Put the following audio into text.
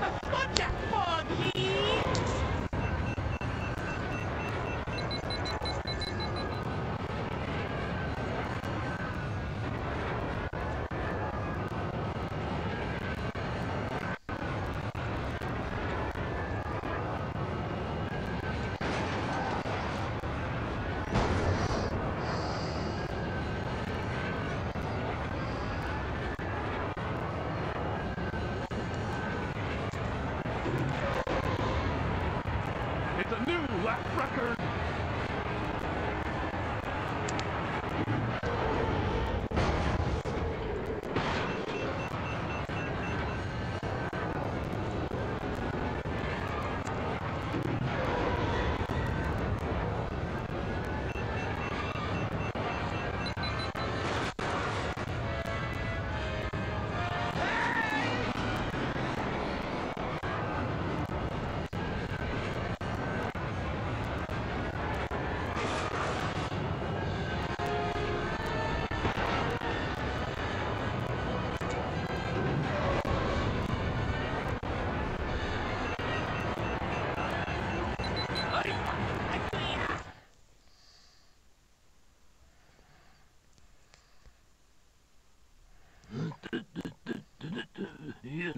Fuck yeah! That record. Yeah,